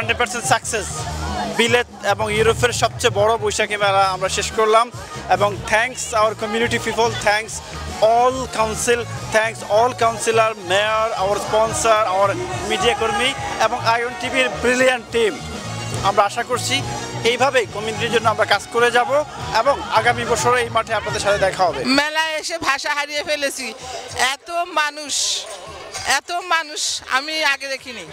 Hundred percent success. বিলেত এবং ইউরোপের সবচেয়ে বড় বৈশাখী মেলা আমরা শেষ করলাম এবং thanks our community people thanks all council thanks all councillor mayor our sponsor our media কর্মী এবং আইএন টিভির ব্রিলিয়ান্ট টিম আমরা আশা করছি এইভাবেই কমিউনিটির জন্য আমরা কাজ করে যাব এবং আগামী বছরে এই মাঠে আপনাদের সাথে দেখা হবে। মেলায় এসে ভাষা হারিয়ে ফেলেছি। এত মানুষ এত মানুষ আমি আগে দেখিনি।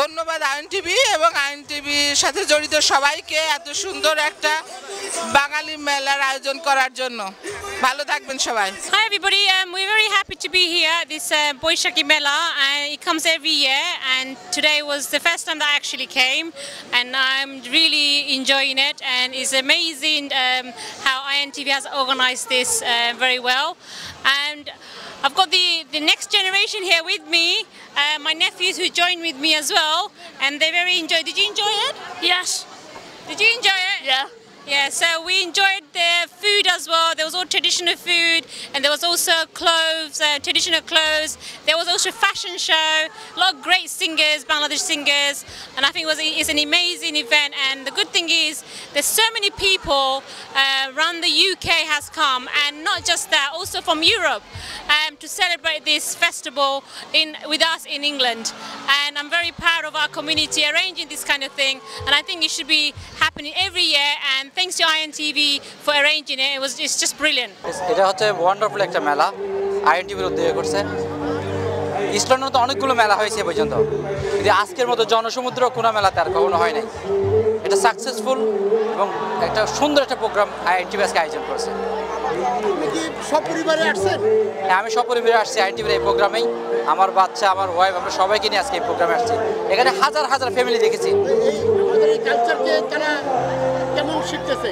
ধন্যবাদ আইন টিভি এবং আইন টিভির সাথে জড়িত সবাইকে এত সুন্দর একটা বাঙালি মেলার আয়োজন করার জন্য ভালো থাকবেন সবাই Hi everybody, um, we're very happy to be here at this uh, Boishaki Mela. Uh, it comes every year and today was the first time that I actually came and I'm really enjoying it and it's amazing um, how INTV has organized this uh, very well. And I've got the, the next generation here with me, uh, my nephews who joined with me as well and they very enjoyed. Did you enjoy it? Yes. Did you enjoy it? Yeah. Yeah, so we enjoyed the food as well. There was all traditional food, and there was also clothes, uh, traditional clothes. There was also a fashion show, a lot of great singers, Bangladesh singers, and I think it was it's an amazing event. And the good thing is, there's so many people uh, around the UK has come, and not just that, also from Europe, um, to celebrate this festival in with us in England. And I'm very proud of our community arranging this kind of thing, and I think it should be happening every year. And thanks to INTV for arranging it. It was it's just brilliant. এটা হচ্ছে wonderful একটা মেলা। আইএনটিভির উদ্যোগে করছে। ইসলামের তো অনেকগুলো মেলা হয়েছে এ পর্যন্ত। কিন্তু আজকের মতো জনসমুদ্র কোনো মেলাতে আর কখনো হয় নাই। এটা সাকসেসফুল এবং একটা সুন্দর একটা প্রোগ্রাম আইএনটিভি আজকে আয়োজন করেছে। সপরিবারে আসছেন? হ্যাঁ আমি সপরিবারে আসছি আইএনটিভির এই প্রোগ্রামেই আমার বাচ্চা আমার ওয়াইফ আমরা সবাইকে নিয়ে আজকে এই প্রোগ্রামে আসছি। এখানে হাজার হাজার ফ্যামিলি দেখেছি। তারা শিখতেছে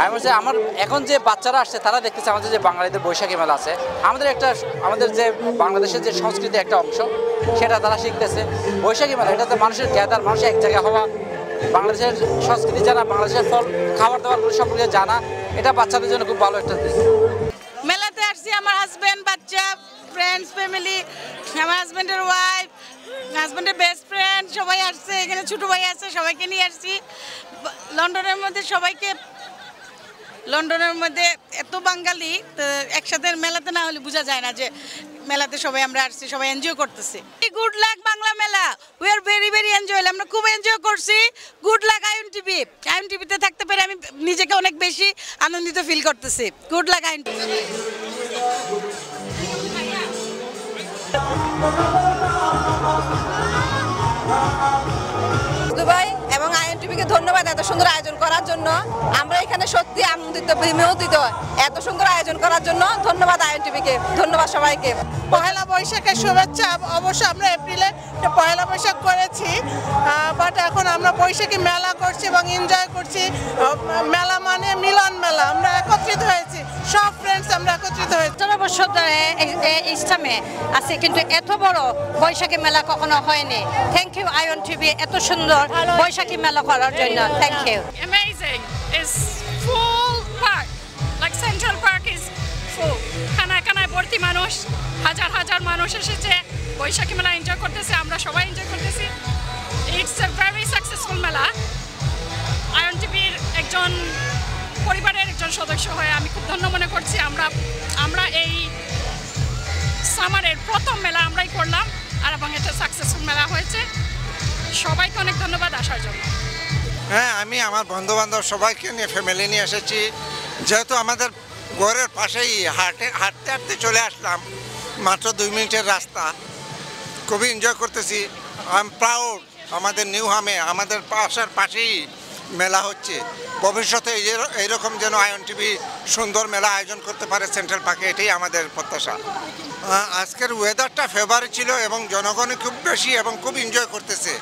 আমি বলছি আমার এখন যে বাচ্চারা আসছে তারা দেখতেছে আমাদের যে বাঙালিদের বৈশাখী মেলা আছে। আমাদের একটা আমাদের যে বাংলাদেশের যে সংস্কৃতি একটা অংশ সেটা তারা শিখতেছে। বৈশাখী মেলা এটা তো মানুষের গ্যাদার মানুষের এক জায়গায় হওয়া বাংলাদেশের সংস্কৃতি জানা বাংলাদেশের ফল খাবার দাবার সম্পর্কে জানা এটা বাচ্চাদের জন্য খুব ভালো একটা দিক। মেলাতে আসছি আমার হাজবেন্ড বাচ্চা ফ্রেন্ডস ফ্যামিলি আমার হাজবেন্ডের ওয়াইফ হাজবেন্ডের বেস্ট ফ্রেন্ড সবাই আসছে এখানে ছোটো ভাই আছে সবাইকে নিয়ে আসছি। লন্ডনের মধ্যে সবাইকে, লন্ডনের মধ্যে এত বাঙালি, তো একসাথে মেলাতে না হলে বোঝা যায় না যে মেলাতে সবাই আমরা আসছি, সবাই এনজয় করতেছি। Good luck Bangla Mela we are very very enjoy আমরা খুব এনজয় করছি। Good luck IM TV IM টিভিতে থাকতে পেরে আমি নিজেকে অনেক বেশি আনন্দিত ফিল করতেছি। গুড লাক আইএম টিভি ধন্যবাদ এত সুন্দর আয়োজন করার জন্য। আমরা এখানে সত্যি আনন্দিত বিমোদিত এত সুন্দর আয়োজন করার জন্য ধন্যবাদ আইএনটিভিকে ধন্যবাদ সবাইকে। পয়লা বৈশাখের শুভেচ্ছা অবশ্য আমরা এপ্রিলে পয়লা বৈশাখ করেছি বাট এখন আমরা বৈশাখী মেলা করছি এবং এনজয় করছি। মেলা মানে মিলন মেলা। আমরা একত্রিত হয়েছি। সব ফ্রেন্ডস আমরা একত্রিত হয়েছি সতেরো বছর ধরে ইসলামে আছে কিন্তু এত বড় বৈশাখী মেলা কখনো হয়নি থ্যাংক ইউ আয়ন টিভি এত সুন্দর বৈশাখী মেলা করার জন্য thank you Amazing! It's full park. Like Central Park is full. কানায় কানায় ভর্তি মানুষ হাজার হাজার মানুষ এসেছে বৈশাখী মেলা এনজয় করতেছে আমরা সবাই এনজয় করতেছি it's a very successful mela Ion টিভির একজন পরিবারের একজন সদস্য হয়ে আমি খুব ধন্য মনে করছি। আমরা আমরা এই সামারের প্রথম মেলা আমরাই করলাম আর এবং এটা সাকসেসফুল মেলা হয়েছে। সবাইকে অনেক ধন্যবাদ আসার জন্য। হ্যাঁ আমি আমার বন্ধু বান্ধব সবাইকে নিয়ে ফ্যামিলি নিয়ে এসেছি। যেহেতু আমাদের ঘরের পাশেই হাঁটে, হাঁটতে হাঁটতে চলে আসলাম, মাত্র দুই মিনিটের রাস্তা। খুবই এনজয় করতেছি। আই এম প্রাউড আমাদের নিউ হামে আমাদের পাশার পাশেই মেলা হচ্ছে। ভবিষ্যতে এই যে- এইরকম যেন আয়ন টিভি সুন্দর মেলা আয়োজন করতে পারে সেন্ট্রাল পার্কে এটাই আমাদের প্রত্যাশা। আজকের ওয়েদারটা ফেভারিট ছিল এবং জনগণে খুব বেশি এবং খুব এনজয় করতেছে।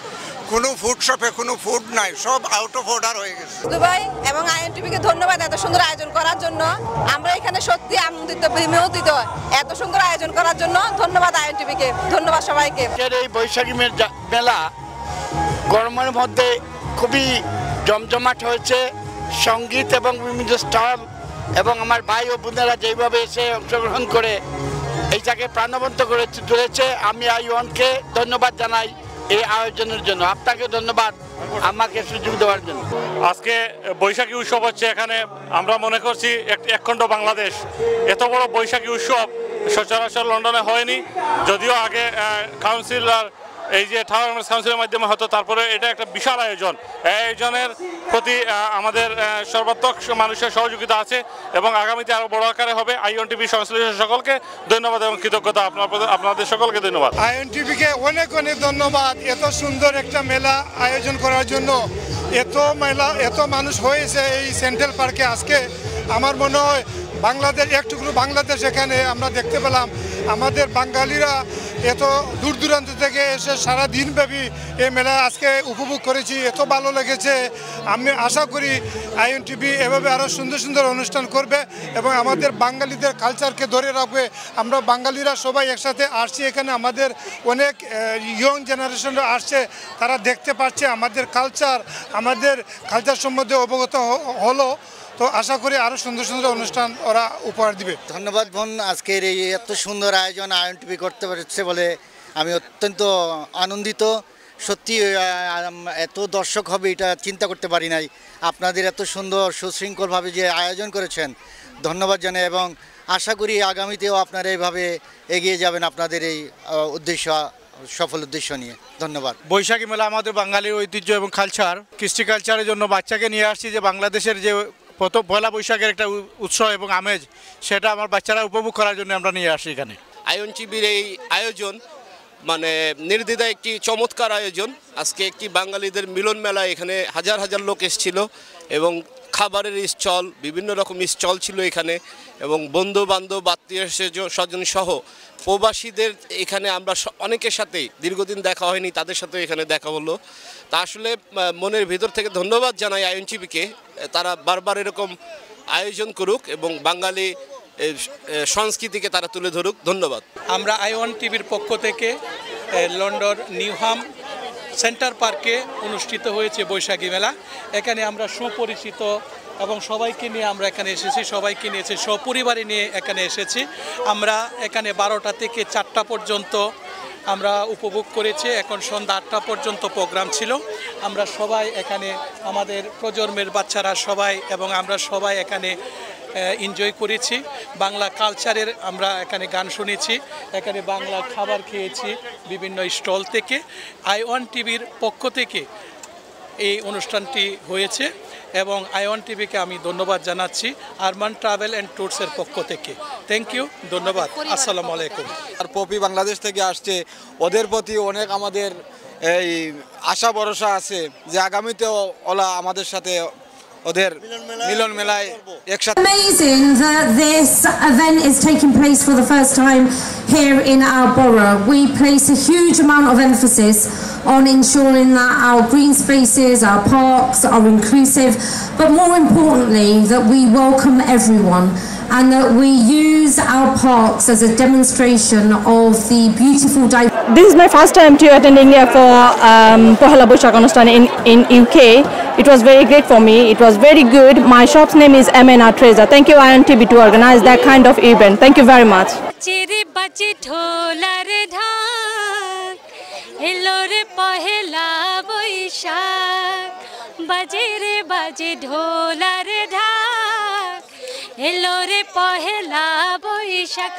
কোনো ফুড শপে কোনো ফুড নাই সব আউট অফ অর্ডার হয়ে গেছে। দুবাই এবং আইএনটিভিকে ধন্যবাদ এত সুন্দর আয়োজন করার জন্য। আমরা এখানে সত্যি আনন্দিত বিমোদিত এত সুন্দর আয়োজন করার জন্য ধন্যবাদ আইএনটিভিকে ধন্যবাদ সবাইকে। এই বৈশাখী মেলা গরমের মধ্যে খুবই জমজমাট হয়েছে। সংগীত এবং বিভিন্ন স্টল এবং আমার ভাই ও বোনেরা যেইভাবে এসে অংশগ্রহণ করে এইটাকে প্রাণবন্ত করে তুলেছে আমি আই ওয়ানকে ধন্যবাদ জানাই এই আয়োজনের জন্য। আপনাকে ধন্যবাদ, আমাকে সুযোগ দেওয়ার জন্য। আজকে বৈশাখী উৎসব হচ্ছে এখানে, আমরা মনে করছি এক একখণ্ড বাংলাদেশ। এত বড় বৈশাখী উৎসব সচরাচর লন্ডনে হয়নি, যদিও আগে কাউন্সিলর এই যে টাওয়ার কাউন্সিলের মাধ্যমে হতো, তারপরে এটা একটা বিশাল আয়োজন। আয়োজনের প্রতি আমাদের সর্বাত্মক মানুষের সহযোগিতা আছে এবং আগামীতে আরও বড় আকারে হবে। আইওন টিভি সংশ্লিষ্ট সকলকে ধন্যবাদ এবং কৃতজ্ঞতা আপনার আপনাদের সকলকে ধন্যবাদ। আইএন টিভিকে অনেক অনেক ধন্যবাদ এত সুন্দর একটা মেলা আয়োজন করার জন্য। এত মেলা, এত মানুষ হয়েছে এই সেন্ট্রাল পার্কে আজকে। আমার মনে হয় বাংলাদেশ একটুকু বাংলাদেশ এখানে আমরা দেখতে পেলাম। আমাদের বাঙালিরা এত দূর দূরান্ত থেকে এসে সারা দিনব্যাপী এই মেলা আজকে উপভোগ করেছি, এত ভালো লেগেছে। আমি আশা করি আইএন টিভি এভাবে আরও সুন্দর সুন্দর অনুষ্ঠান করবে এবং আমাদের বাঙালিদের কালচারকে ধরে রাখবে। আমরা বাঙালিরা সবাই একসাথে আসছি এখানে, আমাদের অনেক ইয়ং জেনারেশনরা আসছে, তারা দেখতে পাচ্ছে আমাদের কালচার আমাদের কালচার সম্বন্ধে অবগত হলো। তো আশা করি আরও সুন্দর সুন্দর অনুষ্ঠান ওরা উপহার দিবে। ধন্যবাদ বোন আজকের এই এত সুন্দর আয়োজন আয়ন টিভি করতে পারছে বলে আমি অত্যন্ত আনন্দিত। সত্যি এত দর্শক হবে এটা চিন্তা করতে পারি নাই। আপনাদের এত সুন্দর সুশৃঙ্খলভাবে যে আয়োজন করেছেন ধন্যবাদ জানাই এবং আশা করি আগামীতেও আপনারা এইভাবে এগিয়ে যাবেন আপনাদের এই উদ্দেশ্য সফল উদ্দেশ্য নিয়ে। ধন্যবাদ। বৈশাখী মেলা আমাদের বাঙালির ঐতিহ্য এবং কালচার কৃষ্টি কালচারের জন্য বাচ্চাকে নিয়ে আসছি যে বাংলাদেশের যে প্রথম পয়লা বৈশাখের একটা উৎসব এবং আমেজ, সেটা আমার বাচ্চারা উপভোগ করার জন্য আমরা নিয়ে আসি এখানে। আয়ন শিবির এই আয়োজন মানে নির্দিদা একটি চমৎকার আয়োজন। আজকে একটি বাঙালিদের মিলন মেলা এখানে হাজার হাজার লোক এসেছিল এবং খাবারের স্টল, বিভিন্ন রকম স্টল ছিল এখানে এবং বন্ধু বান্ধব আত্মীয় স্বজন সহ প্রবাসীদের এখানে আমরা অনেকের সাথেই দীর্ঘদিন দেখা হয়নি, তাদের সাথে এখানে দেখা হলো। তা আসলে মনের ভিতর থেকে ধন্যবাদ জানাই আয়ন টিভিকে তারা বারবার এরকম আয়োজন করুক এবং বাঙালি সংস্কৃতিকে তারা তুলে ধরুক। ধন্যবাদ। আমরা আইওয়ান টিভির পক্ষ থেকে লন্ডন, নিউহাম সেন্টার পার্কে অনুষ্ঠিত হয়েছে বৈশাখী মেলা। এখানে আমরা সুপরিচিত এবং সবাইকে নিয়ে আমরা এখানে এসেছি, সবাইকে নিয়ে এসেছি, সপরিবারে নিয়ে এখানে এসেছি। আমরা এখানে বারোটা থেকে চারটা পর্যন্ত আমরা উপভোগ করেছি, এখন সন্ধ্যা আটটা পর্যন্ত প্রোগ্রাম ছিল। আমরা সবাই এখানে, আমাদের প্রজন্মের বাচ্চারা সবাই এবং আমরা সবাই এখানে এনজয় করেছি। বাংলা কালচারের আমরা এখানে গান শুনেছি, এখানে বাংলা খাবার খেয়েছি বিভিন্ন স্টল থেকে। আই ওয়ান টিভির পক্ষ থেকে এই অনুষ্ঠানটি হয়েছে এবং আইওয়ান টিভিকে আমি ধন্যবাদ জানাচ্ছি, আরমান ট্রাভেল অ্যান্ড ট্যুরসের পক্ষ থেকে। থ্যাংক ইউ ধন্যবাদ, আসসালামু আলাইকুম। আর পপি বাংলাদেশ থেকে আসছে, ওদের প্রতি অনেক আমাদের এই আশা ভরসা আছে যে আগামীতেও ওলা আমাদের সাথে ওদের মিলন মেলায় একসাথে Amazing that this event is taking place for the first time here in our borough. We place a huge amount of emphasis on ensuring that our green spaces, our parks are inclusive, but more importantly, that we welcome everyone and that we use our parks as a demonstration of the beautiful diversity. This is my first time to attend India for um, Pohela Boishak Anustan in, in UK. It was very great for me. It was very good. My shop's name is MNR Treza. Thank you INTB to organize that kind of event. Thank you very much. চেরে বাজে ঢোলার ঢাক এলো রে পহেলা বৈশাখ বাজে রে বাজে ঢোলার ঢাক এলো রে পহেলা বৈশাখ।